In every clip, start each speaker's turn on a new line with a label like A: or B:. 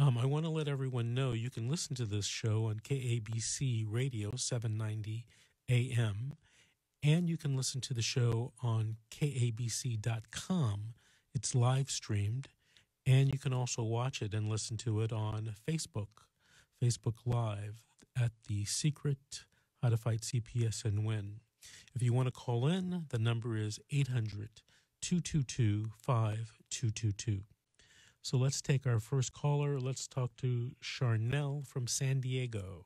A: Um, I want to let everyone know you can listen to this show on KABC Radio 790 AM, and you can listen to the show on KABC.com. It's live streamed, and you can also watch it and listen to it on Facebook, Facebook Live at The Secret How to Fight CPS and Win. If you want to call in, the number is 800 222 5222. So let's take our first caller. Let's talk to Charnel from San Diego.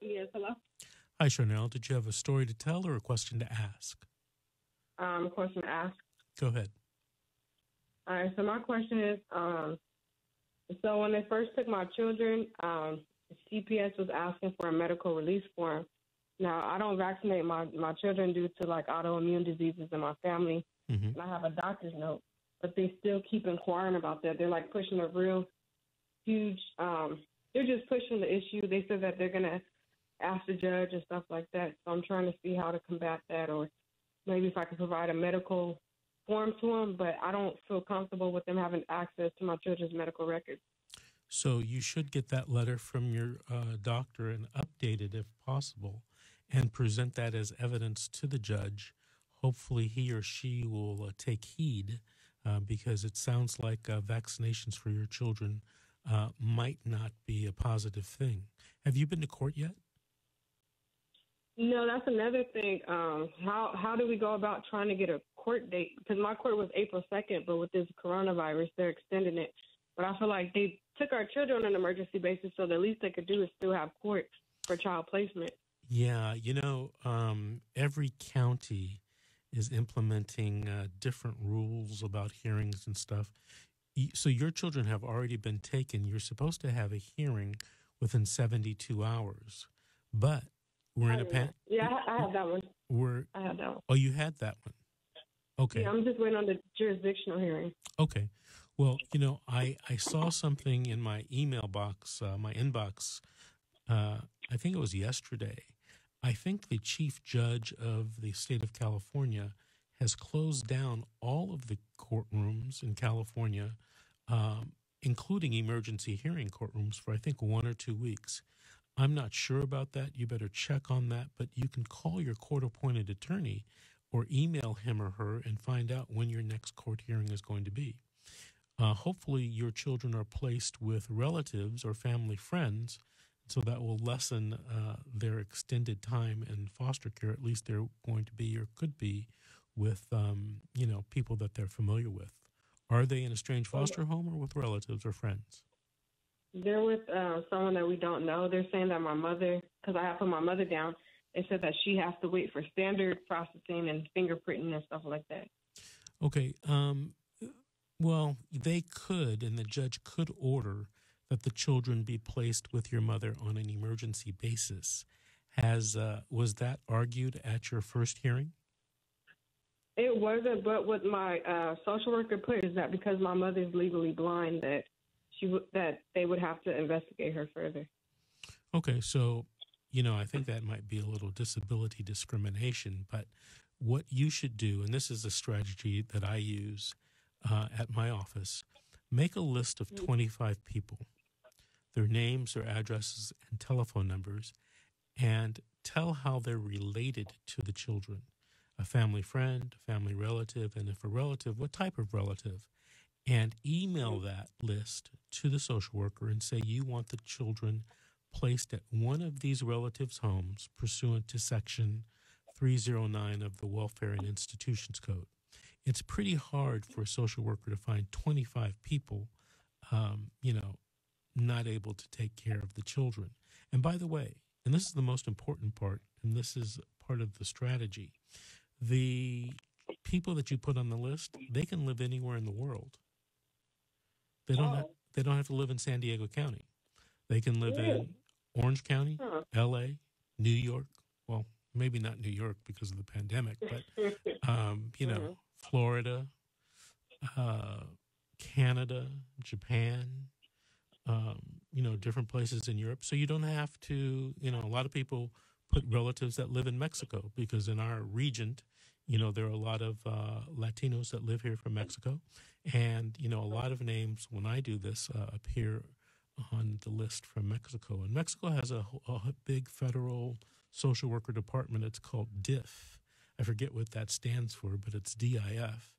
B: Yes, hello.
A: Hi, Charnel. Did you have a story to tell or a question to ask?
B: Um, a question to ask.
A: Go ahead.
B: All right. So my question is, um, so when they first took my children, um, CPS was asking for a medical release form. Now I don't vaccinate my my children due to like autoimmune diseases in my family,
A: hmm
B: and I have a doctor's note, but they still keep inquiring about that. They're like pushing a real huge. Um, they're just pushing the issue. They said that they're gonna ask the judge and stuff like that. So I'm trying to see how to combat that, or maybe if I can provide a medical form to them. But I don't feel comfortable with them having access to my children's medical records.
A: So you should get that letter from your uh, doctor and update it if possible, and present that as evidence to the judge. Hopefully, he or she will uh, take heed uh, because it sounds like uh, vaccinations for your children uh, might not be a positive thing. Have you been to court yet?
B: No, that's another thing. Um, how how do we go about trying to get a court date? Because my court was April second, but with this coronavirus, they're extending it. But I feel like they took our children on an emergency basis, so the least they could do is still have court for child placement.
A: Yeah, you know, um, every county is implementing uh, different rules about hearings and stuff. So your children have already been taken. You're supposed to have a hearing within 72 hours, but we're in a pan.
B: Yeah, I, I have that one.
A: We're
B: I have that one.
A: oh, you had that one. Okay.
B: Yeah, I'm just waiting on the jurisdictional hearing.
A: Okay. Well, you know, I, I saw something in my email box, uh, my inbox, uh, I think it was yesterday. I think the chief judge of the state of California has closed down all of the courtrooms in California, um, including emergency hearing courtrooms, for I think one or two weeks. I'm not sure about that. You better check on that, but you can call your court appointed attorney or email him or her and find out when your next court hearing is going to be. Uh, hopefully, your children are placed with relatives or family friends, so that will lessen uh, their extended time in foster care. At least they're going to be or could be with, um, you know, people that they're familiar with. Are they in a strange foster home or with relatives or friends?
B: They're with uh, someone that we don't know. They're saying that my mother, because I have put my mother down, they said that she has to wait for standard processing and fingerprinting and stuff like that.
A: Okay. Um, well, they could, and the judge could order that the children be placed with your mother on an emergency basis. Has uh, was that argued at your first hearing?
B: It wasn't, but what my uh, social worker put is that because my mother is legally blind, that she w- that they would have to investigate her further.
A: Okay, so you know, I think that might be a little disability discrimination, but what you should do, and this is a strategy that I use uh, at my office, make a list of 25 people, their names, their addresses, and telephone numbers, and tell how they're related to the children a family friend, a family relative, and if a relative, what type of relative. And email that list to the social worker and say you want the children placed at one of these relatives' homes pursuant to Section 309 of the Welfare and Institutions Code. It's pretty hard for a social worker to find 25 people, um, you know, not able to take care of the children. And by the way, and this is the most important part, and this is part of the strategy, the people that you put on the list, they can live anywhere in the world. They don't have, they don't have to live in San Diego County. They can live in Orange County,
B: Huh.
A: LA, New York. Well, maybe not New York because of the pandemic, but um, you know,
B: Mhm.
A: Florida, uh, Canada, Japan, um, you know, different places in Europe. So you don't have to, you know, a lot of people put relatives that live in Mexico because in our region, you know, there are a lot of uh, Latinos that live here from Mexico. And, you know, a lot of names when I do this uh, appear on the list from Mexico. And Mexico has a, a big federal social worker department. It's called DIF. I forget what that stands for, but it's DIF.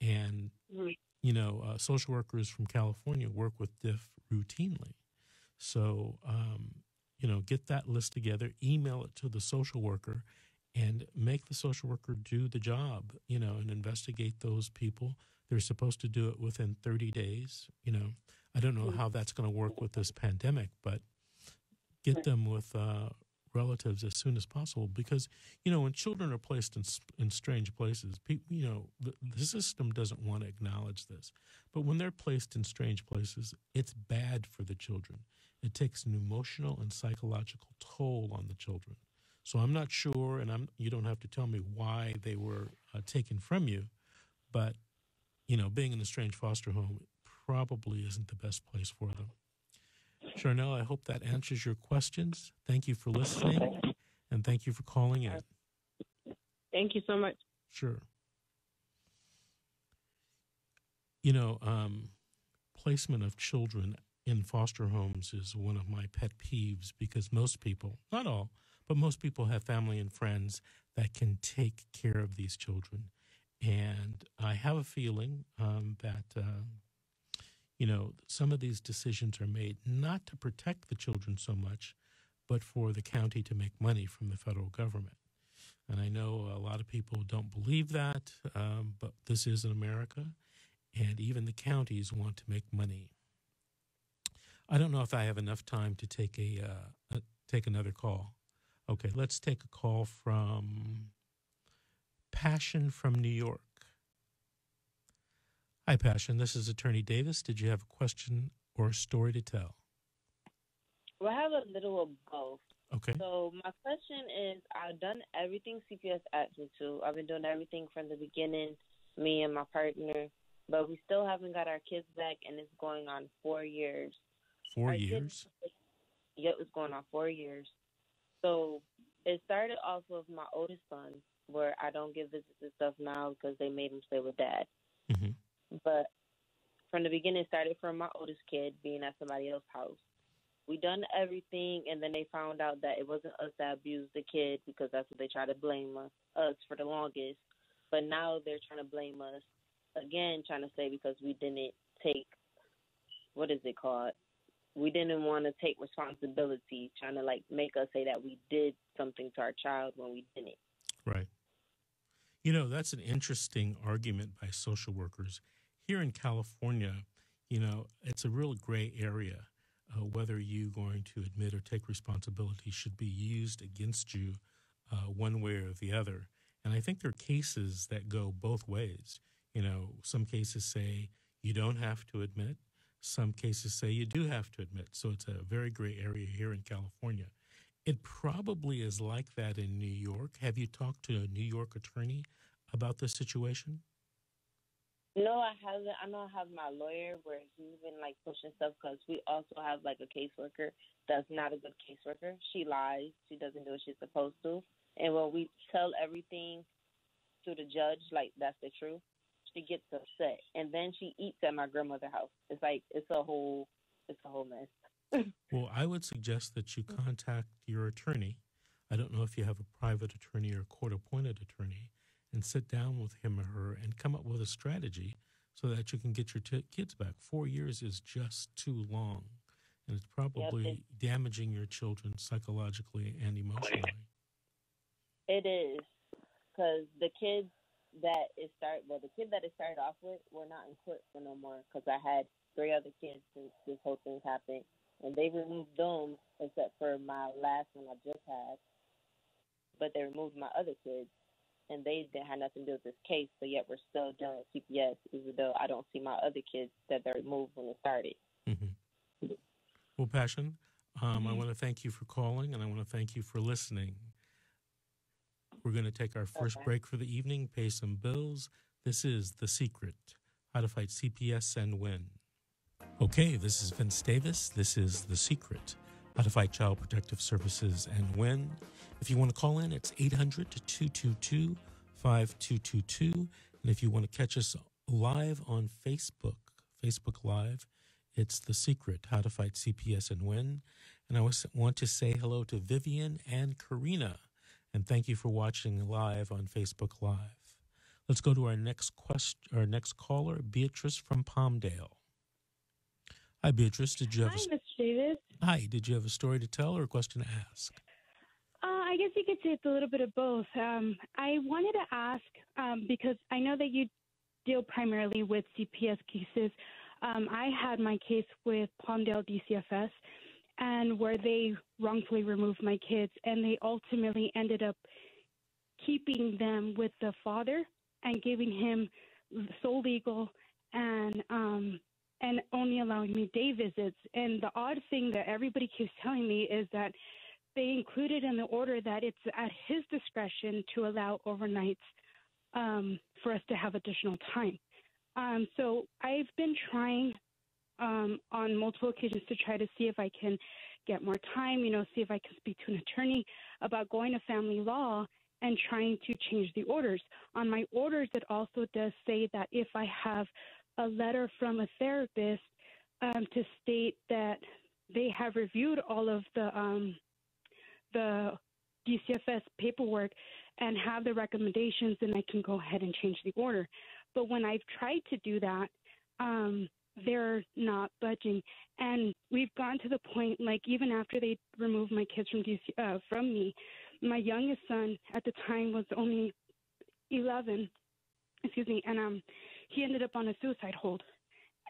A: And, mm-hmm. you know, uh, social workers from California work with DIF routinely. So, um, you know, get that list together, email it to the social worker, and make the social worker do the job, you know, and investigate those people. They're supposed to do it within 30 days. You know, I don't know how that's going to work with this pandemic, but get them with uh, relatives as soon as possible because, you know, when children are placed in, in strange places, people, you know, the, the system doesn't want to acknowledge this. But when they're placed in strange places, it's bad for the children. It takes an emotional and psychological toll on the children. So I'm not sure, and I'm you don't have to tell me why they were uh, taken from you, but you know, being in a strange foster home probably isn't the best place for them. Charnel, I hope that answers your questions. Thank you for listening, and thank you for calling in.
B: Thank you so much.
A: Sure. You know, um, placement of children in foster homes is one of my pet peeves because most people, not all, but most people have family and friends that can take care of these children. And I have a feeling um, that, uh, you know, some of these decisions are made not to protect the children so much, but for the county to make money from the federal government. And I know a lot of people don't believe that, um, but this is in America, and even the counties want to make money. I don't know if I have enough time to take a, uh, a take another call. Okay, let's take a call from Passion from New York. Hi, Passion. This is Attorney Davis. Did you have a question or a story to tell?
C: Well, I have a little of both.
A: Okay.
C: So my question is, I've done everything CPS asked me to. I've been doing everything from the beginning, me and my partner, but we still haven't got our kids back, and it's going on four years.
A: Four our years.
C: Kids, yep, it's going on four years. So it started off with my oldest son, where I don't give visits and stuff now because they made him stay with dad.
A: Mm-hmm.
C: But from the beginning, started from my oldest kid being at somebody else's house. We done everything, and then they found out that it wasn't us that abused the kid because that's what they try to blame us, us for the longest. But now they're trying to blame us again, trying to say because we didn't take what is it called we didn't want to take responsibility, trying to like make us say that we did something to our child when we didn't.
A: Right. You know, that's an interesting argument by social workers. Here in California, you know, it's a real gray area uh, whether you going to admit or take responsibility should be used against you uh, one way or the other. And I think there are cases that go both ways. You know, some cases say you don't have to admit, some cases say you do have to admit. So it's a very gray area here in California. It probably is like that in New York. Have you talked to a New York attorney about this situation?
C: No, I haven't. I know I have my lawyer where he's been like pushing stuff because we also have like a caseworker that's not a good caseworker. She lies. She doesn't do what she's supposed to. And when we tell everything to the judge, like that's the truth, she gets upset, and then she eats at my grandmother's house. It's like it's a whole it's a whole mess.
A: well, I would suggest that you contact your attorney. I don't know if you have a private attorney or court appointed attorney, and sit down with him or her and come up with a strategy so that you can get your t- kids back. Four years is just too long, and it's probably yep, damaging your children psychologically and emotionally.
C: It is because the kids that it started. Well, the kid that it started off with, we're not in court for no more because I had three other kids since this whole thing happened, and they removed them except for my last one I just had. But they removed my other kids, and they didn't have nothing to do with this case. but yet we're still dealing with CPS, even though I don't see my other kids that they removed when it started.
A: Mm-hmm. Well, Passion, um, mm-hmm. I want to thank you for calling, and I want to thank you for listening. We're going to take our first okay. break for the evening, pay some bills. This is The Secret How to Fight CPS and Win. Okay, this is Vince Davis. This is The Secret how to fight Child Protective Services and win. If you want to call in, it's 800 222 5222. And if you want to catch us live on Facebook, Facebook Live, it's The Secret How to Fight CPS and Win. And I want to say hello to Vivian and Karina. And thank you for watching live on Facebook Live. Let's go to our next quest, our next caller, Beatrice from Palmdale. Hi, Beatrice. Did you have?
D: Hi, Mr. Davis.
A: Hi. Did you have a story to tell or a question to ask?
D: Uh, I guess you could say it's a little bit of both. Um, I wanted to ask um, because I know that you deal primarily with CPS cases. Um, I had my case with Palmdale DCFS, and where they wrongfully removed my kids, and they ultimately ended up keeping them with the father and giving him sole legal and um, and only allowing me day visits. And the odd thing that everybody keeps telling me is that they included in the order that it's at his discretion to allow overnights um, for us to have additional time. Um, so I've been trying um, on multiple occasions to try to see if I can get more time, you know, see if I can speak to an attorney about going to family law and trying to change the orders. On my orders, it also does say that if I have a letter from a therapist um, to state that they have reviewed all of the um, the DCFS paperwork and have the recommendations, then I can go ahead and change the order. But when I've tried to do that, um, they're not budging, and we've gone to the point like even after they removed my kids from DC uh, from me, my youngest son at the time was only 11, excuse me, and um, he ended up on a suicide hold.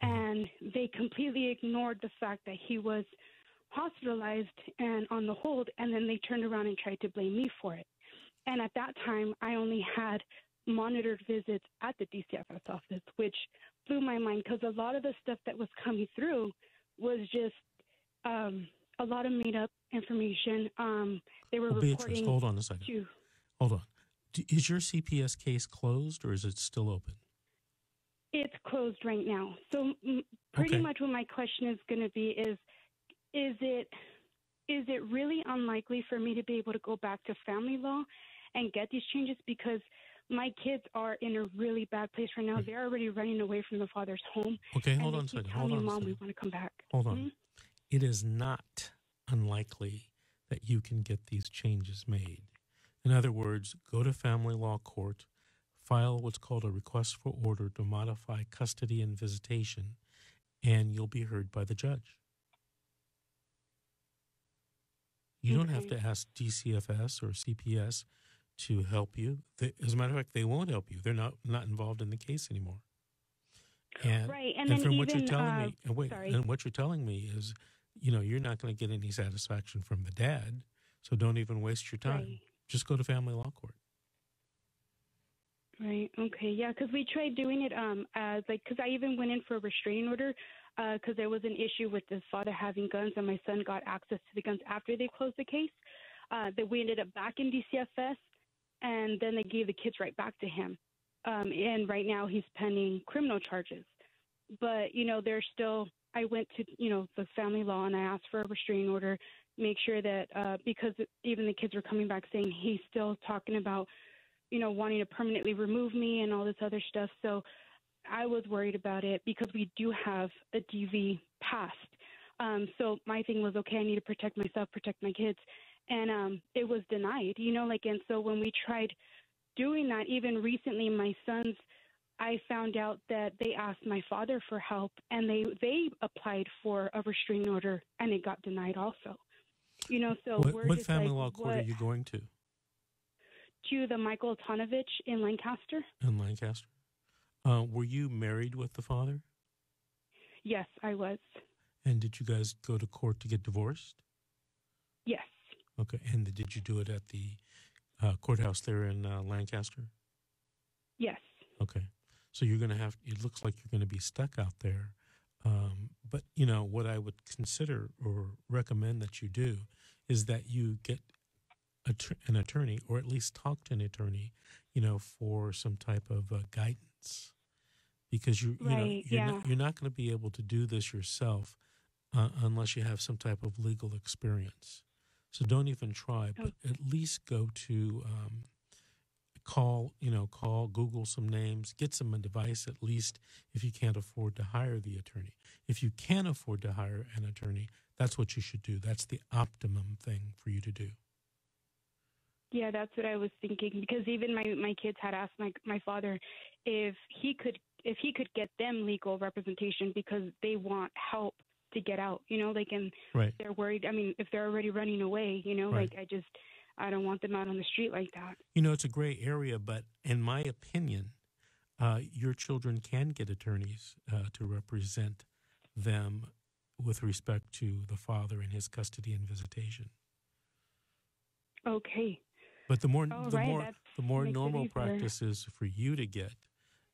D: And they completely ignored the fact that he was hospitalized and on the hold, and then they turned around and tried to blame me for it. And at that time, I only had monitored visits at the DCFS office, which blew my mind because a lot of the stuff that was coming through was just um, a lot of made up information. Um, they were
A: well,
D: reporting.
A: Beatrice, hold on a second.
D: To,
A: hold on. Is your CPS case closed or is it still open?
D: It's closed right now. So pretty
A: okay.
D: much what my question is going to be is is it is it really unlikely for me to be able to go back to family law and get these changes because my kids are in a really bad place right now. They're already running away from the father's home.
A: Okay, hold on a second. Hold on.
D: Mom, we want to come back.
A: Hold on. Mm-hmm. It is not unlikely that you can get these changes made. In other words, go to family law court, file what's called a request for order to modify custody and visitation, and you'll be heard by the judge. You okay. don't have to ask DCFS or CPS to help you. They, as a matter of fact, they won't help you. They're not not involved in the case anymore.
D: And, right, and,
A: and from
D: even,
A: what you're telling
D: uh,
A: me, and wait,
D: sorry.
A: and what you're telling me is, you know, you're not going to get any satisfaction from the dad. So don't even waste your time.
D: Right.
A: Just go to family law court.
D: Right. Okay. Yeah. Because we tried doing it um as like because I even went in for a restraining order because uh, there was an issue with his father having guns and my son got access to the guns after they closed the case. Uh, that we ended up back in DCFS and then they gave the kids right back to him. Um, and right now he's pending criminal charges. But you know, there's still. I went to you know the family law and I asked for a restraining order, make sure that uh, because even the kids were coming back saying he's still talking about you know, wanting to permanently remove me and all this other stuff. So I was worried about it because we do have a DV past. Um, so my thing was, okay, I need to protect myself, protect my kids. And um, it was denied, you know, like, and so when we tried doing that, even recently, my sons, I found out that they asked my father for help and they, they applied for a restraining order and it got denied also. You know, so
A: what,
D: we're
A: what family
D: like,
A: law court
D: what,
A: are you going to?
D: To the Michael Antonovich in Lancaster.
A: In Lancaster. Uh, were you married with the father?
D: Yes, I was.
A: And did you guys go to court to get divorced?
D: Yes.
A: Okay. And did you do it at the uh, courthouse there in uh, Lancaster?
D: Yes.
A: Okay. So you're going to have, it looks like you're going to be stuck out there. Um, but, you know, what I would consider or recommend that you do is that you get an attorney or at least talk to an attorney, you know, for some type of uh, guidance because you, you
D: right,
A: know, you're
D: yeah.
A: not, you're not going to be able to do this yourself uh, unless you have some type of legal experience. So don't even try, but at least go to um, call, you know, call, Google some names, get some advice at least if you can't afford to hire the attorney. If you can afford to hire an attorney, that's what you should do. That's the optimum thing for you to do.
D: Yeah, that's what I was thinking because even my my kids had asked my my father if he could if he could get them legal representation because they want help to get out, you know, like and
A: Right.
D: they're worried. I mean, if they're already running away, you know,
A: Right.
D: like I just I don't want them out on the street like that.
A: You know, it's a gray area, but in my opinion, uh, your children can get attorneys uh, to represent them with respect to the father and his custody and visitation.
D: Okay.
A: But the more
D: Oh,
A: the
D: right,
A: more
D: that's-
A: the more normal practice is for you to get,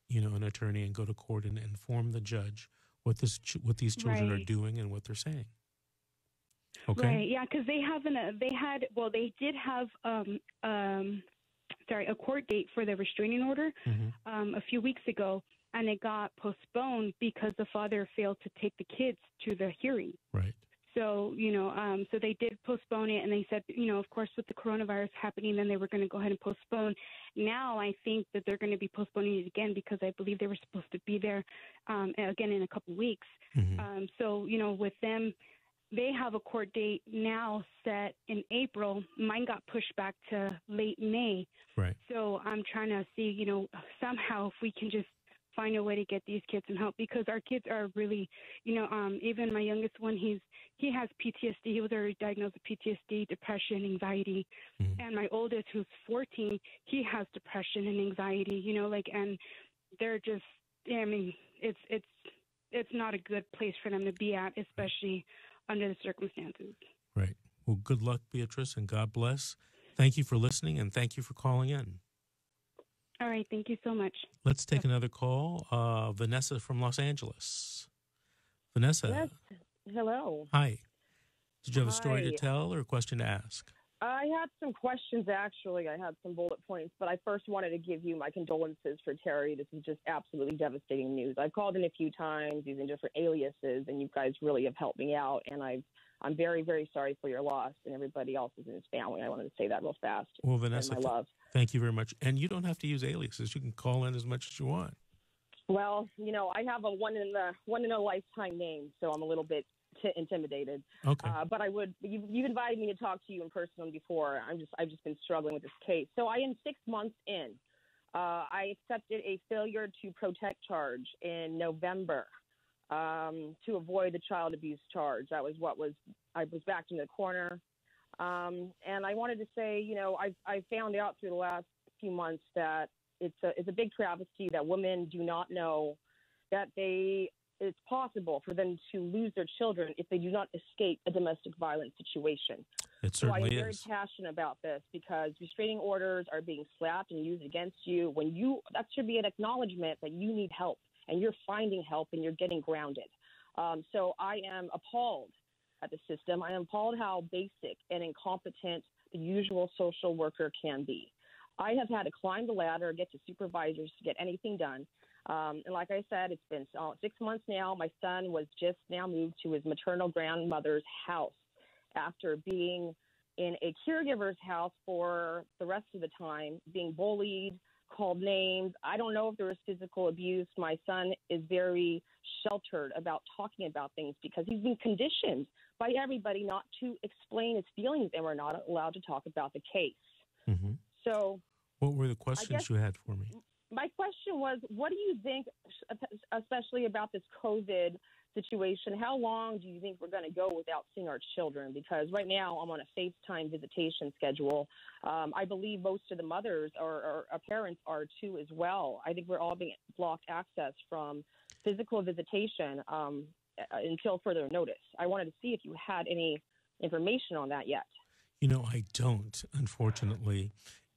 A: you know, an attorney and go to court and inform the judge what this what these children are doing and what they're saying. Okay.
D: Right. Yeah, because they haven't. Uh, they had. Well, they did have. Um. Um. Sorry, a court date for the restraining order
A: Mhm.
D: um, a few weeks ago, and it got postponed because the father failed to take the kids to the hearing.
A: Right.
D: So, you know, um, so they did postpone it, and they said, you know, of course, with the coronavirus happening, then they were going to go ahead and postpone. Now, I think that they're going to be postponing it again because I believe they were supposed to be there um, again in a couple weeks.
A: Mhm.
D: Um, so, you know, with them, they have a court date now set in April. Mine got pushed back to late May.
A: Right.
D: So I'm trying to see, you know, somehow if we can just find a way to get these kids some help because our kids are really, you know, um, even my youngest one, he's he has PTSD. He was already diagnosed with PTSD, depression, anxiety,
A: Mhm.
D: and my oldest, who's 14, he has depression and anxiety. You know, like, and they're just, I mean, it's it's it's not a good place for them to be at, especially under the circumstances.
A: Right. Well, good luck, Beatrice, and God bless. Thank you for listening, and thank you for calling in.
D: All right, thank you so much.
A: Let's take another call. Uh, Vanessa from Los Angeles. Vanessa,
E: Yes. Hello.
A: hi. Did you have a story to tell or a question to ask?
E: I had some questions actually. I had some bullet points, but I first wanted to give you my condolences for Terry. This is just absolutely devastating news. I've called in a few times using different aliases, and you guys really have helped me out. And I've, I'm very, very sorry for your loss and everybody else's in his family. I wanted to say that real fast.
A: Well, Vanessa,
E: and my love.
A: thank you very much. And you don't have to use aliases. You can call in as much as you want.
E: Well, you know, I have a one in the one in a lifetime name, so I'm a little bit t- intimidated.
A: Okay.
E: Uh, but I would. You've, you've invited me to talk to you in person before. I'm just. I've just been struggling with this case. So I am six months in. Uh, I accepted a failure to protect charge in November um, to avoid the child abuse charge. That was what was. I was backed into the corner, um, and I wanted to say, you know, I I found out through the last few months that it's a it's a big travesty that women do not know that they it's possible for them to lose their children if they do not escape a domestic violence situation.
A: it certainly
E: So I am very
A: is.
E: passionate about this because restraining orders are being slapped and used against you when you that should be an acknowledgement that you need help and you're finding help and you're getting grounded. Um, so I am appalled at the system. I am appalled how basic and incompetent the usual social worker can be. I have had to climb the ladder, get to supervisors to get anything done. Um, and like I said, it's been uh, six months now. My son was just now moved to his maternal grandmother's house after being in a caregiver's house for the rest of the time, being bullied, called names. I don't know if there was physical abuse. My son is very sheltered about talking about things because he's been conditioned by everybody not to explain his feelings, and we're not allowed to talk about the case.
A: hmm
E: So
A: What were the questions you had for me?
E: my question was, what do you think, especially about this COVID situation? How long do you think we're going to go without seeing our children? Because right now I'm on a FaceTime visitation schedule. Um, I believe most of the mothers or, or parents are too as well. I think we're all being blocked access from physical visitation um, uh, until further notice. I wanted to see if you had any information on that yet.
A: You know, I don't, unfortunately.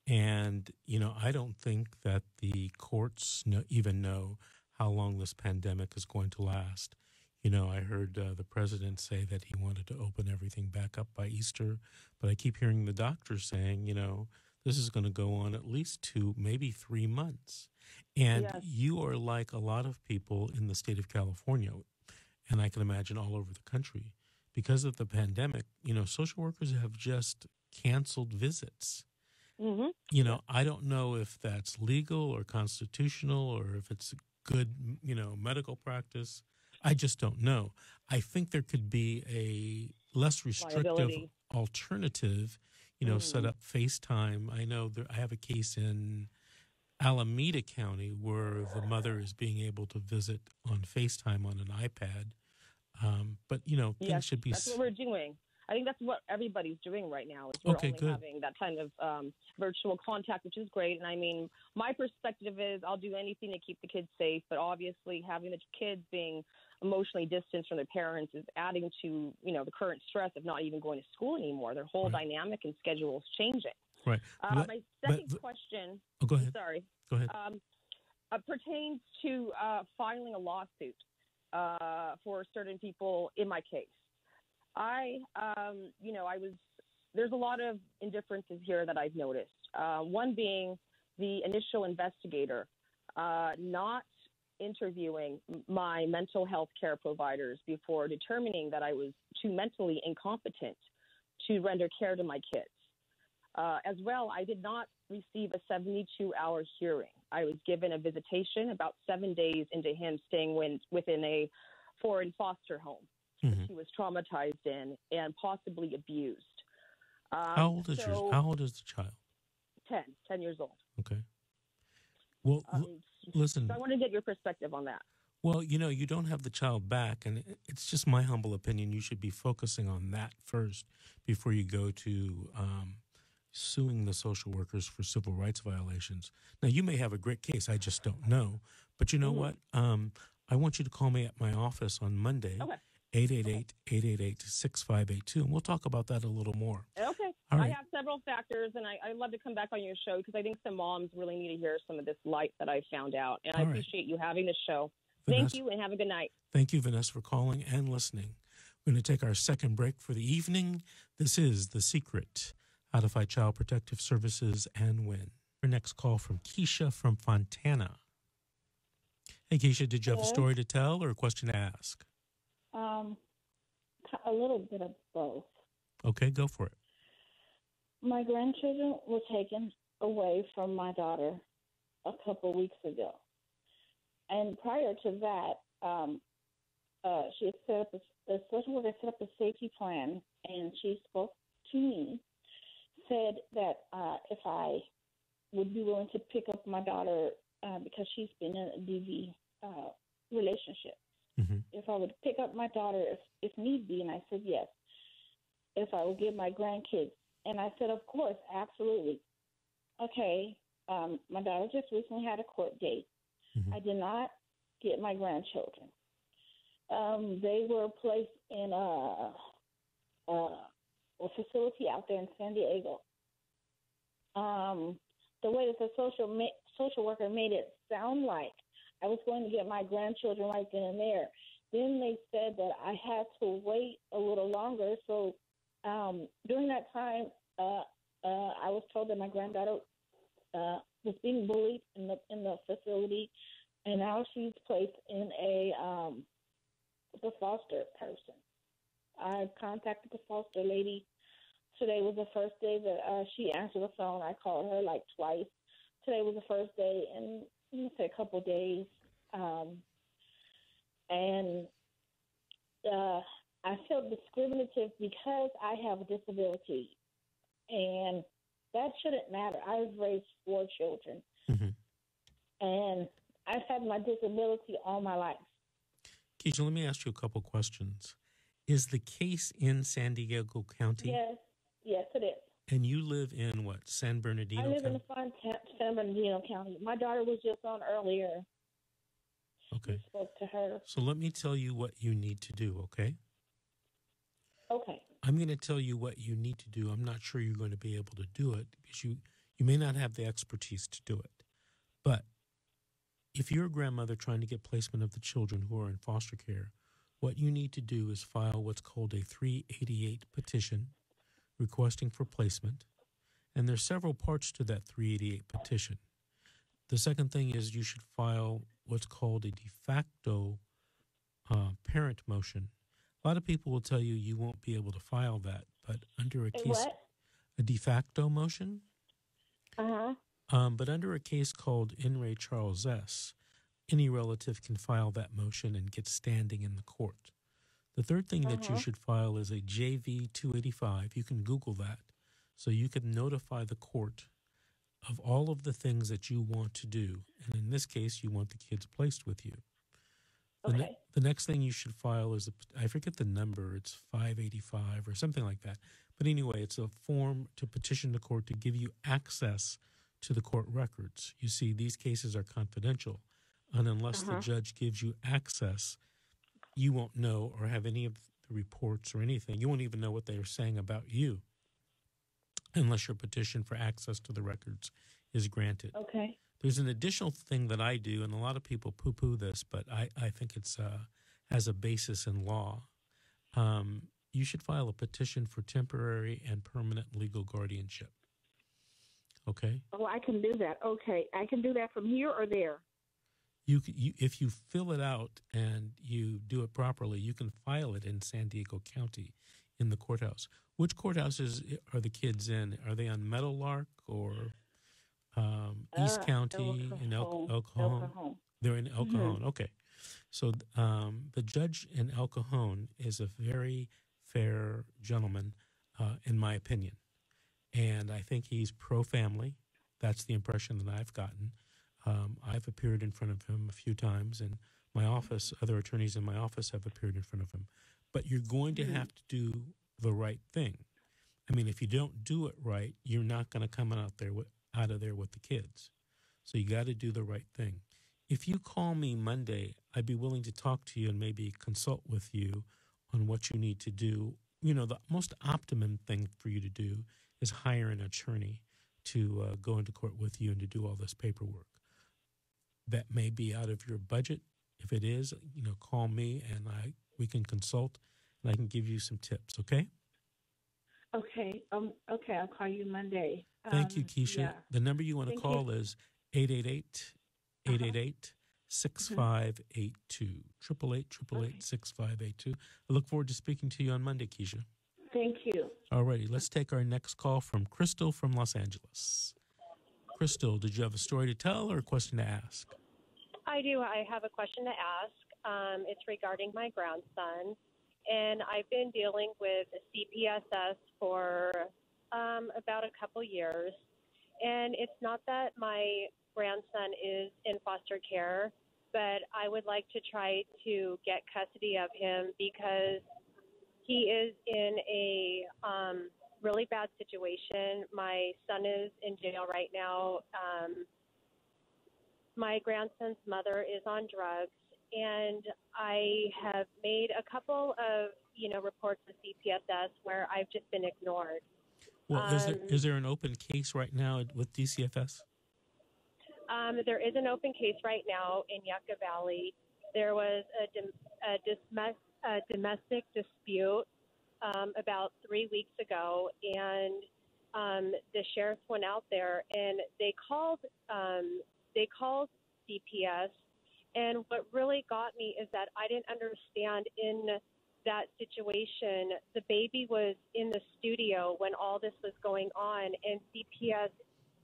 A: And, you know, I don't think that the courts know, even know how long this pandemic is going to last. You know, I heard uh, the president say that he wanted to open everything back up by Easter, but I keep hearing the doctors saying, you know, this is going to go on at least two, maybe three months. And
E: Yes.
A: you are like a lot of people in the state of California. and I can imagine all over the country, because of the pandemic, you know, social workers have just canceled visits.
E: hmm
A: You know, I don't know if that's legal or constitutional or if it's good, you know, medical practice. I just don't know. I think there could be a less restrictive
E: Liability.
A: alternative, you know, set
E: Mm.
A: up FaceTime. I know there, I have a case in Alameda County where the mother is being able to visit on FaceTime on an iPad. Um, but, you know, things
E: Yes,
A: should be.
E: that's what we're doing. I think that's what everybody's doing right now. Is we're
A: Okay,
E: only
A: good.
E: having that kind of um, virtual contact, which is great. And I mean, my perspective is I'll do anything to keep the kids safe, but obviously having the kids being emotionally distanced from their parents is adding to you know the current stress of not even going to school anymore. Their whole
A: Right.
E: dynamic and schedule is changing.
A: Right.
E: Uh,
A: But-
E: my second
A: the-
E: question,
A: oh, go ahead.
E: sorry,
A: Go ahead.
E: um, uh, pertains to uh, filing a lawsuit uh, for certain people in my case. I, um, you know, I was there's a lot of indifferences here that I've noticed. Uh, one being the initial investigator uh, not interviewing my mental health care providers before determining that I was too mentally incompetent to render care to my kids. Uh, as well, I did not receive a 72 hour hearing. I was given a visitation about seven days into him staying within a foreign foster home
A: Mhm.
E: he was traumatized in and possibly abused. Um,
A: How old is
E: so
A: your How old is the child?
E: 10, 10 years old.
A: Okay. Well, l-
E: Um,
A: listen.
E: so I want to get your perspective on that.
A: Well, you know, you don't have the child back, and it's just my humble opinion. You should be focusing on that first before you go to um, suing the social workers for civil rights violations. Now, you may have a great case. I just don't know. But you know
E: Mhm.
A: what? Um, I want you to call me at my office on Monday,
E: Okay.
A: 888 888 6582, and we'll talk about that a little more.
E: Okay.
A: All
E: I have several factors, and I, I'd love to come back on your show because I think some moms really need to hear some of this light that I found out. And I
A: All right.
E: appreciate you having the show. Thank you, and have a good night.
A: Thank you, Vanessa, for calling and listening. We're going to take our second break for the evening. This is The Secret How to Fight Child Protective Services and Win. Our next call from Keisha from Fontana. Hey, Keisha, did you have a story to tell or a question to ask?
F: Um, a little bit of both.
A: Okay, go for it.
F: My grandchildren were taken away from my daughter a couple weeks ago, and prior to that, um, uh, she had set up a, the social worker set up a safety plan, and she spoke to me, said that uh, if I would be willing to pick up my daughter uh, because she's been in a DV uh, relationship.
A: Hmm
F: if I would pick up my daughter if, if need be, and I said yes. If I would get my grandkids, and I said, of course, absolutely. Okay, um, my daughter just recently had a court date.
A: Mhm.
F: I did not get my grandchildren. Um, they were placed in a, a, a facility out there in San Diego. Um, the way that the social ma- social worker made it sound like I was going to get my grandchildren right then and there. Then they said that I had to wait a little longer. So um, during that time, uh, uh, I was told that my granddaughter uh, was being bullied in the in the facility, and now she's placed in a um, the foster person. I contacted the foster lady. Today was the first day that uh, she answered the phone. I called her like twice. Today was the first day, and let me say a couple days. Um, and uh, I feel discriminative because I have a disability, and that shouldn't matter. I've raised four children,
A: Mhm.
F: and I've had my disability all my life.
A: Keisha, let me ask you a couple questions. Is the case in San Diego County?
F: Yes, yes, it is.
A: And you live in what, San Bernardino
F: I live in
A: County?
F: Fontana, San Bernardino County. My daughter was just on earlier.
A: Okay.
F: Spoke to her.
A: So let me tell you what you need to do, okay?
F: Okay.
A: I'm going to tell you what you need to do. I'm not sure you're going to be able to do it because you you may not have the expertise to do it. But if you're a grandmother trying to get placement of the children who are in foster care, what you need to do is file what's called a 388 petition requesting for placement. And there's several parts to that 388 petition. The second thing is you should file what's called a de facto uh, parent motion. A lot of people will tell you you won't be able to file that, but under a case,
F: what?
A: a de facto motion,
F: Uh huh.
A: um, but under a case called In re Charles S., any relative can file that motion and get standing in the court. The third thing that you
F: Uh-huh.
A: should file is a JV 285. You can Google that. So you can notify the court of all of the things that you want to do. And in this case, you want the kids placed with you. The, ne-
F: Okay.
A: the next thing you should file is, a, I forget the number, it's 585 or something like that. But anyway, it's a form to petition the court to give you access to the court records. You see, these cases are confidential. And unless the
F: Uh-huh.
A: judge gives you access, you won't know or have any of the reports or anything. You won't even know what they are saying about you unless your petition for access to the records is granted.
F: Okay.
A: There's an additional thing that I do, and a lot of people poo poo this, but I, I think it's uh, has a basis in law. Um, you should file a petition for temporary and permanent legal guardianship. Okay?
F: Oh, I can do that. Okay, I can do that from here or there.
A: You, you if you fill it out and you do it properly, you can file it in San Diego County in the courthouse. Which courthouses are the kids in? Are they on Meadowlark or um, East
F: Uh,
A: County
F: El
A: in El,
F: Cajon.
A: El Cajon?
F: El Cajon.
A: They're in El. Cajon. Okay. So um, the judge in El Cajon is a very fair gentleman, uh, in my opinion. And I think he's pro family. That's the impression that I've gotten. Um, I've appeared in front of him a few times, and my office, other attorneys in my office have appeared in front of him. But you're going to
F: Mhm.
A: have to do the right thing. I mean, if you don't do it right, you're not going to come out there with, out of there with the kids. So you got to do the right thing. If you call me Monday, I'd be willing to talk to you and maybe consult with you on what you need to do. You know, the most optimum thing for you to do is hire an attorney to uh, go into court with you and to do all this paperwork. That may be out of your budget. If it is, you know, call me and I we can consult and I can give you some tips. Okay.
F: Okay. Um. Okay. I'll call you Monday.
A: Thank you,
F: Um,
A: Keisha.
F: Yeah.
A: The number you want to
F: Thank you.
A: call is 888 888 6582. 888 888 6582. I look forward to speaking to you on Monday, Keisha.
F: Thank you.
A: All righty, let's take our next call from Crystal from Los Angeles. Crystal, did you have a story to tell or a question to ask?
G: I do. I have a question to ask. Um, it's regarding my grandson. And I've been dealing with CPSS for um, about a couple years. And it's not that my grandson is in foster care, but I would like to try to get custody of him because he is in a um, really bad situation. My son is in jail right now. Um, my grandson's mother is on drugs and I have made a couple of, you know, reports to CPSS where I've just been ignored.
A: Well, is there
G: Um,
A: is there an open case right now with DCFS?
G: Um, there is an open case right now in Yucca Valley. There was a, dom- a, dismes- a domestic dispute um, about three weeks ago, and um, the sheriff went out there and they called um, they called CPS. And what really got me is that I didn't understand in that situation. The baby was in the studio when all this was going on, and CPS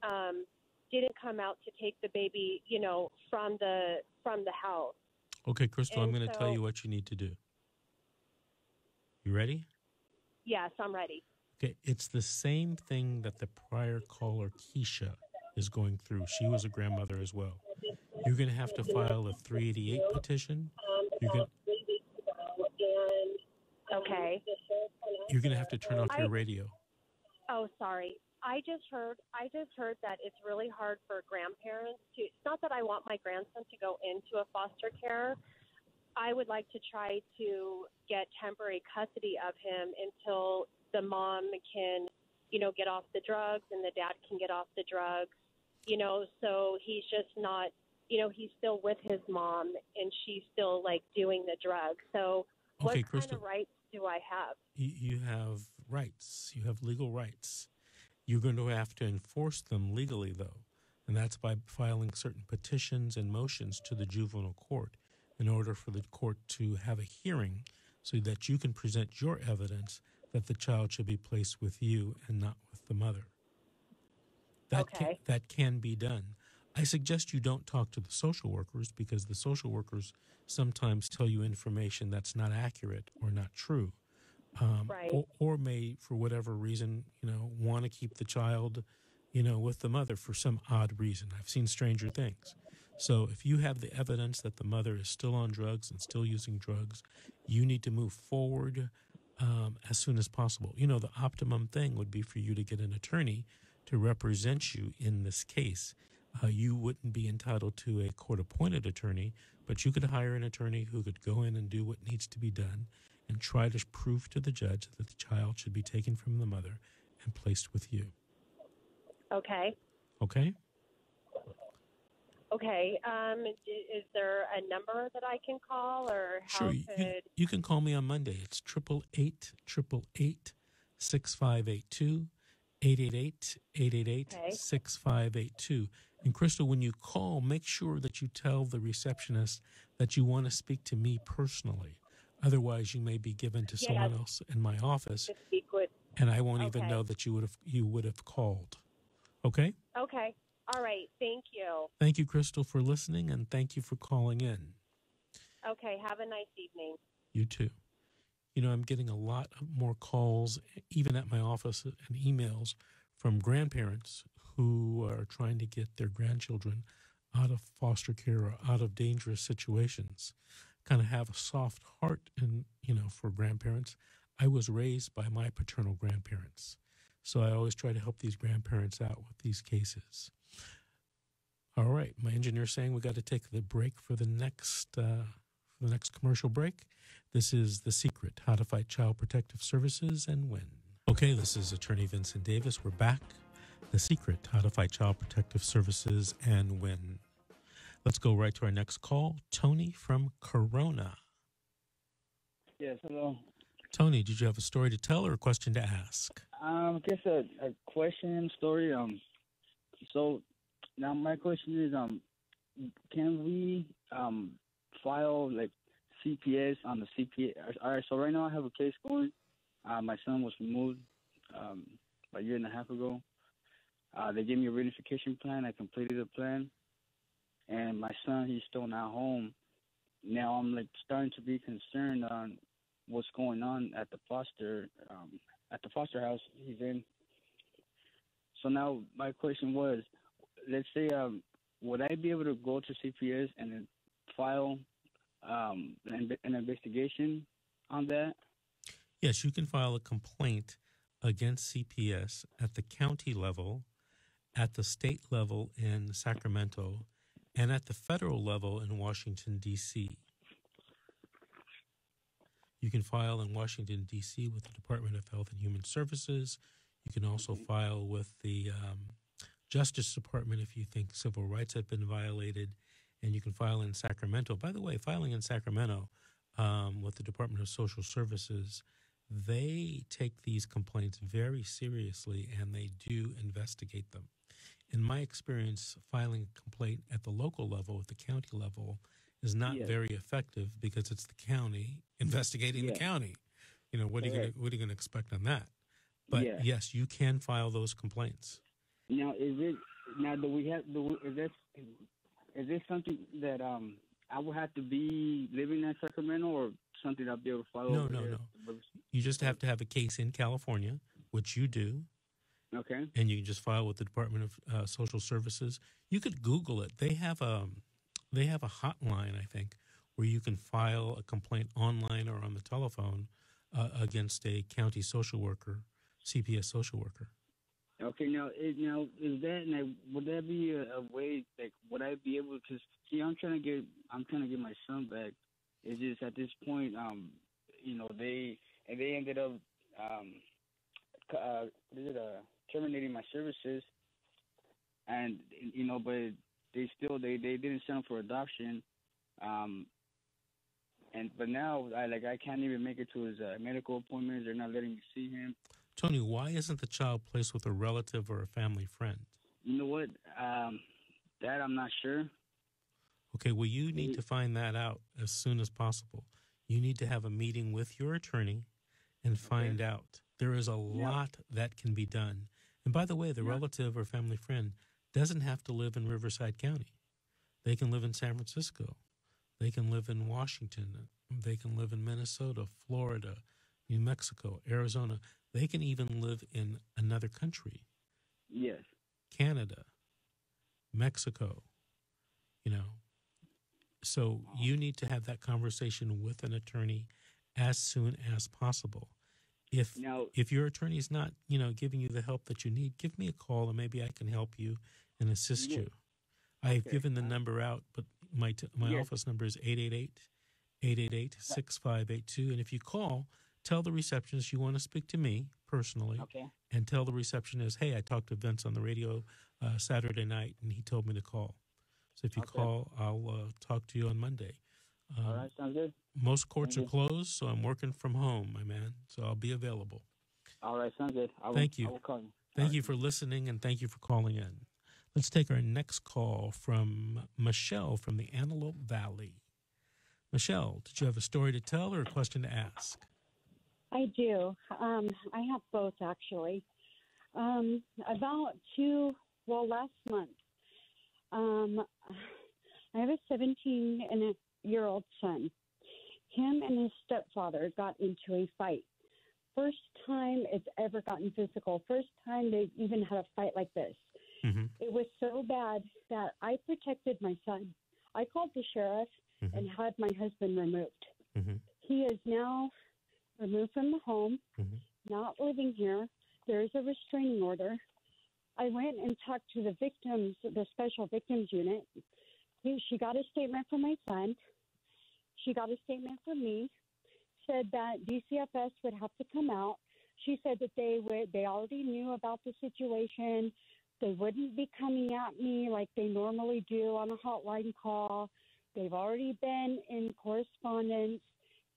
G: um, didn't come out to take the baby, you know, from the from the house.
A: Okay, Crystal, I'm going to tell you what you need to do. You ready?
G: Yes, I'm ready.
A: Okay, it's the same thing that the prior caller Keisha is going through. She was a grandmother as well. You're going to have to file a 388 petition. You're going
G: Okay.
A: you're going to have to turn off your radio.
G: Oh, sorry. I just heard I just heard that it's really hard for grandparents to it's not that I want my grandson to go into a foster care. I would like to try to get temporary custody of him until the mom can, you know, get off the drugs and the dad can get off the drugs. You know, so he's just not you know, he's still with his mom and she's still like doing the drugs. So what
A: Okay,
G: kind
A: Crystal.
G: of rights do I have?
A: You, you have rights. You have legal rights. You're going to have to enforce them legally, though, and that's by filing certain petitions and motions to the juvenile court. in order for the court to have a hearing so that you can present your evidence that the child should be placed with you and not with the mother. That can, that can be done. I suggest you don't talk to the social workers because the social workers sometimes tell you information that's not accurate or not true. Um,
G: Right.
A: or, or may, for whatever reason, you know, want to keep the child, you know, with the mother for some odd reason. I've seen stranger things. So if you have the evidence that the mother is still on drugs and still using drugs, you need to move forward um, as soon as possible. You know, the optimum thing would be for you to get an attorney to represent you in this case. Uh, you wouldn't be entitled to a court appointed attorney, but you could hire an attorney who could go in and do what needs to be done and try to prove to the judge that the child should be taken from the mother and placed with you.
G: Okay.
A: Okay?
G: Okay. Um, is there a number that I can call, or how
A: Sure. You,
G: could?
A: you can call me on Monday. It's triple eight triple eight six five eight two eight eight eight eight eight eight
G: Okay.
A: six five eight two. And Crystal, when you call, make sure that you tell the receptionist that you want to speak to me personally. Otherwise, you may be given to
G: Yes.
A: someone else in my office,
G: to speak with.
A: and I won't even
G: Okay.
A: know that you would have you would have called. Okay.
G: Okay. All right. Thank you.
A: Thank you, Crystal, for listening, and thank you for calling in.
G: Okay. Have a nice evening.
A: You too. You know, I'm getting a lot more calls, even at my office, and emails from grandparents who are trying to get their grandchildren out of foster care or out of dangerous situations. Kind of have a soft heart, and you know, for grandparents. I was raised by my paternal grandparents, so I always try to help these grandparents out with these cases. All right, my engineer saying we got to take the break for the next uh, for the next commercial break. This is The Secret How to Fight Child Protective Services and Win. Okay, this is Attorney Vincent Davis. We're back. The Secret How to Fight Child Protective Services and Win. Let's go right to our next call. Tony from Corona.
H: Yes, hello.
A: Tony, did you have a story to tell or a question to ask?
H: Um, I guess a, a question story. Um, so now my question is, um, can we um file like CPS on the CPS? All right. So right now I have a case going. Uh, my son was removed um a year and a half ago. Uh, they gave me a reunification plan. I completed the plan, and my son he's still not home. Now I'm like starting to be concerned on what's going on at the foster um, at the foster house he's in. So now my question was, let's say, um, would I be able to go to CPS and file um, an, an investigation on that?
A: Yes, you can file a complaint against CPS at the county level, at the state level in Sacramento, and at the federal level in Washington, D.C. You can file in Washington, D.C. with the Department of Health and Human Services. You can also file with the um, Justice Department if you think civil rights have been violated. And you can file in Sacramento. By the way, filing in Sacramento um, with the Department of Social Services, they take these complaints very seriously and they do investigate them. In my experience, filing a complaint at the local level, at the county level, is not
H: Yes.
A: very effective because it's the county investigating
H: Yeah.
A: the county. You know what are you gonna, what are you going to expect on that? But
H: Yeah.
A: yes, you can file those complaints.
H: Now, is it now? Do we have? Do we, is this is this something that um I will have to be living in Sacramento or something I'll be able to follow?
A: No, no,
H: there?
A: You just have to have a case in California, which you do,
H: Okay.
A: and you can just file with the Department of uh, Social Services. You could Google it. They have a they have a hotline, I think, where you can file a complaint online or on the telephone uh, against a county social worker, CPS social worker.
H: Okay, now is now is that now would that be a, a way like would I be able to see I'm trying to get I'm trying to get my son back. It's just at this point, um, you know, they and they ended up um uh it uh terminating my services and you know, but they still they, they didn't send him for adoption. Um and but now I like I can't even make it to his uh, medical appointments. They're not letting me see him.
A: Tony, why isn't the child placed with a relative or a family friend?
H: You know what? Um, that I'm not sure.
A: Okay, well, you need to find that out as soon as possible. You need to have a meeting with your attorney and find out. There is a lot that can be done. And by the way, the relative or family friend doesn't have to live in Riverside County. They can live in San Francisco. They can live in Washington. They can live in Minnesota, Florida, New Mexico, Arizona. They can even live in another country,
H: Yes.
A: Canada, Mexico, you know. So you need to have that conversation with an attorney as soon as possible. If
H: Now,
A: if your attorney is not, you know, giving you the help that you need, give me a call and maybe I can help you and assist
H: Yeah.
A: you. I've
H: Okay.
A: given the uh, number out, but my t- my
H: Yes.
A: office number is 888-888-6582 and if you call, tell the receptionist you want to speak to me personally
H: okay.
A: and tell the receptionist, "Hey, I talked to Vince on the radio uh, Saturday night and he told me to call." So if you
H: Okay.
A: call, I'll uh, talk to you on Monday. Um,
H: All right, sounds good.
A: Most courts
H: Thank
A: are closed, so I'm working from home, my man. So I'll be available.
H: All right, sounds good. I will,
A: Thank you.
H: I will call you.
A: Thank you for listening and thank you for calling in. Let's take our next call from Michelle from the Antelope Valley. Michelle, did you have a story to tell or a question to ask?
I: I do. Um, I have both actually. Um, about two, well, last month, um, I have a 17 and a year old son. Him and his stepfather got into a fight. First time it's ever gotten physical. First time they've even had a fight like this.
A: Mm-hmm.
I: It was so bad that I protected my son. I called the sheriff
A: Mhm.
I: and had my husband removed.
A: Mm-hmm.
I: He is now removed from the home,
A: Mhm.
I: not living here. There is a restraining order. I went and talked to the victims, the special victims unit. He, she got a statement from my son. She got a statement from me. Said that DCFS would have to come out. She said that they would. They already knew about the situation. They wouldn't be coming at me like they normally do on a hotline call. They've already been in correspondence.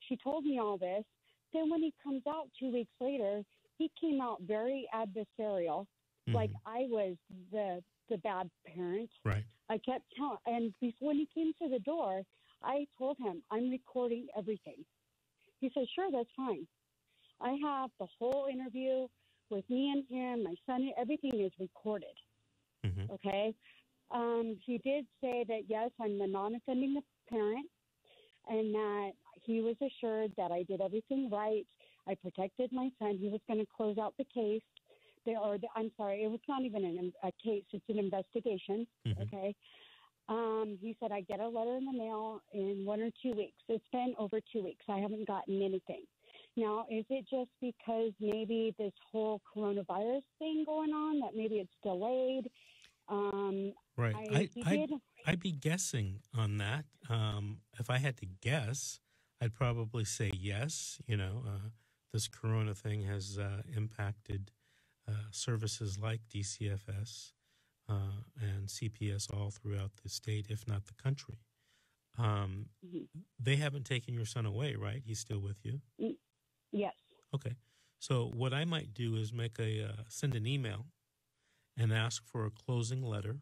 I: She told me all this. Then when he comes out two weeks later, he came out very adversarial, like I was the the bad parent.
A: Right.
I: I kept telling, and before when he came to the door, I told him I'm recording everything. He said, "Sure, that's fine." I have the whole interview with me and him, my son. Everything is recorded.
A: Mm-hmm.
I: Okay. Um, he did say that yes, I'm the non-offending parent, and that he was assured that I did everything right. I protected my son. He was going to close out the case. They, or the, I'm sorry, it was not even an, a case; it's an investigation.
A: Mhm.
I: Okay. Um, he said I get a letter in the mail in one or two weeks. It's been over two weeks. I haven't gotten anything. Now, is it just because maybe this whole coronavirus thing going on that maybe it's delayed? Um,
A: Right.
I: I,
A: I, I, I'd be guessing on that. Um, if I had to guess, I'd probably say yes. You know, uh, this corona thing has uh, impacted uh, services like DCFS uh, and CPS all throughout the state, if not the country. Um,
I: Mhm.
A: they haven't taken your son away, right? He's still with you.
I: Yes.
A: Okay. So what I might do is make a uh, send an email and ask for a closing letter.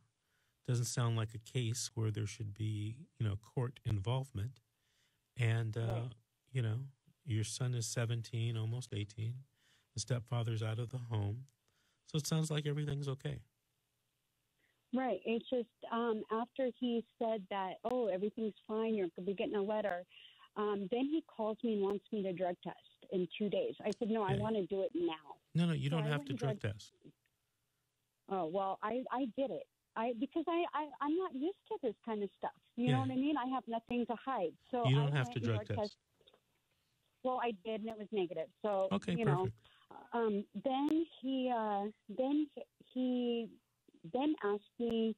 A: Doesn't sound like a case where there should be, you know, court involvement. And uh,
I: Right.
A: you know, your son is 17, almost 18. The stepfather's out of the home. So it sounds like everything's okay.
I: Right. It's just um, after he said that, oh, everything's fine, you're going to be getting a letter. Um, then he calls me and wants me to drug test in two days. I said, no, I want to do it now.
A: No, no, you
I: So
A: don't
I: I
A: have to drug
I: drug-
A: test.
I: Oh well, I I did it. I because I, I I'm not used to this kind of stuff. You
A: Yeah.
I: know what I mean? I have nothing to hide. So
A: You don't
I: I
A: have to drug test.
I: Well, I did, and it was negative. So
A: Okay,
I: you
A: perfect.
I: know, um, then he uh, then he then asked me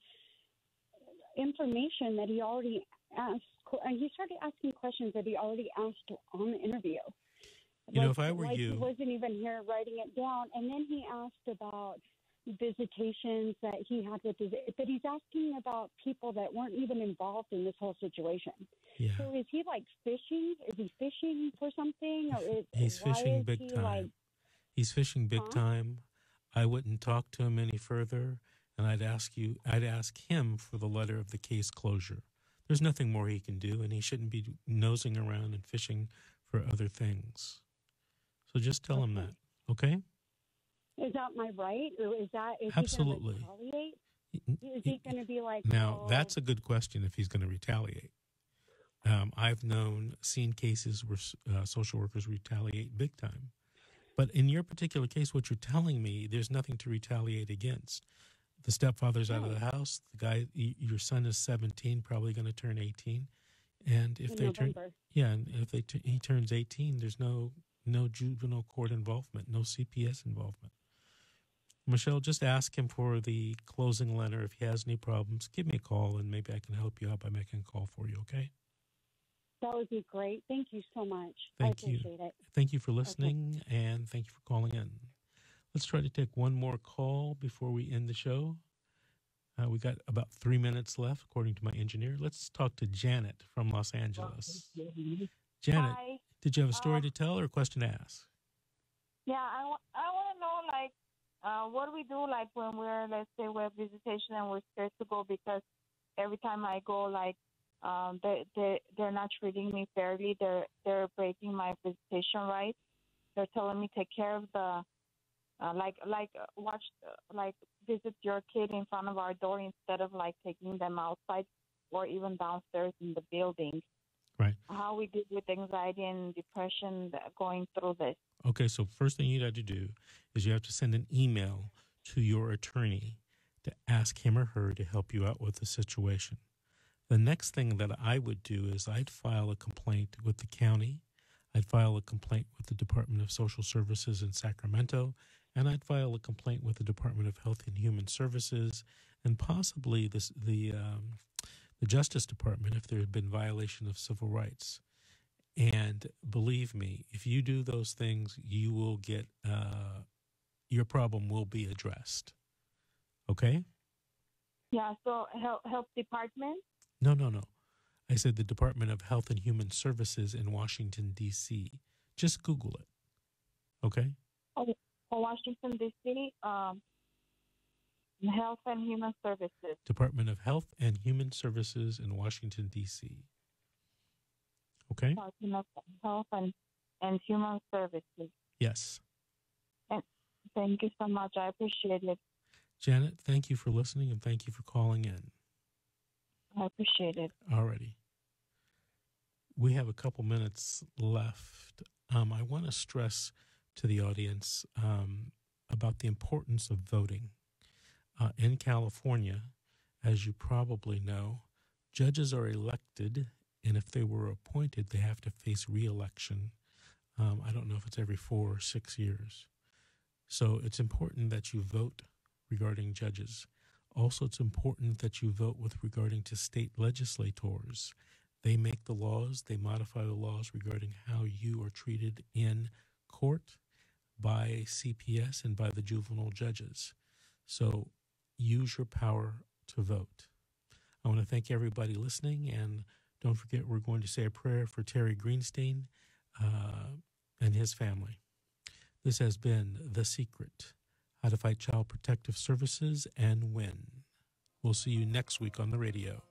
I: information that he already asked. And he started asking questions that he already asked on the interview.
A: You know, if I were
I: like
A: you-
I: he wasn't even here writing it down. And then he asked about visitations that he had with his. But he's asking about people that weren't even involved in this whole situation.
A: Yeah.
I: So is he like fishing? Is he fishing for something? Or is,
A: He's fishing
I: is
A: big
I: he,
A: time.
I: Like,
A: He's fishing big
I: Huh?
A: time. I wouldn't talk to him any further, and I'd ask you. I'd ask him for the letter of the case closure. there's nothing more he can do, and he shouldn't be nosing around and fishing for other things. So just tell him that, okay?
I: Is that my right, or is that is
A: Absolutely.
I: he going to retaliate? Is he going to be like
A: Now,
I: oh,
A: that's a good question if he's going to retaliate. Um, I've known, seen cases where uh, social workers retaliate big time. But in your particular case, what you're telling me, there's nothing to retaliate against. The stepfather's out of the house. The guy, your son is 17, probably going to turn 18. And if
I: in
A: they turn,
I: November?
A: yeah, and if they t- he turns 18, there's no no juvenile court involvement, no CPS involvement. Michelle, just ask him for the closing letter. If he has any problems, give me a call and maybe I can help you out by making a call for you, okay?
I: That would be great. Thank you so much.
A: Thank
I: I
A: you.
I: appreciate it.
A: Thank you for listening and thank you for calling in. Let's try to take one more call before we end the show. Uh, we got about three minutes left, according to my engineer. Let's talk to Janet from Los Angeles. Janet,
J: Hi.
A: did you have a story
J: Uh,
A: to tell or a question to ask?
J: Yeah, I I want to know like uh, what do we do like when we're let's say we're visitation and we're scared to go because every time I go like um they they they're not treating me fairly. They're they're breaking my visitation rights. They're telling me take care of the uh, like like uh, watch uh, like visit your kid in front of our door instead of like taking them outside or even downstairs in the building.
A: Right.
J: How we deal with anxiety and depression going through this.
A: Okay, so first thing you got to do is you have to send an email to your attorney to ask him or her to help you out with the situation. The next thing that I would do is I'd file a complaint with the county, I'd file a complaint with the Department of Social Services in Sacramento, and I'd file a complaint with the Department of Health and Human Services, and possibly this, the um, the Justice Department if there had been violation of civil rights. And believe me, if you do those things, you will get uh, your problem will be addressed. Okay?
J: Yeah, so health, health department.
A: No, no, no. I said the Department of Health and Human Services in Washington D.C. Just Google it. Okay?
J: Oh, for Washington D.C. Um, Health and Human Services.
A: Department of Health and Human Services in Washington D.C. Okay?
J: Department of Health and, and Human Services.
A: Yes.
J: And thank you so much. I appreciate it.
A: Janet, thank you for listening and thank you for calling in.
J: I appreciate it.
A: Alrighty. We have a couple minutes left. Um, I want to stress to the audience um, about the importance of voting. Uh, in California, as you probably know, judges are elected, and if they were appointed, they have to face reelection. Um, I don't know if it's every four or six years. So it's important that you vote regarding judges. Also, it's important that you vote with regarding to state legislators. They make the laws, they modify the laws regarding how you are treated in court by CPS and by the juvenile judges. So use your power to vote. I want to thank everybody listening, and don't forget we're going to say a prayer for Terry Greenstein uh, and his family. This has been The Secret How to Fight Child Protective Services and Win. We'll see you next week on the radio.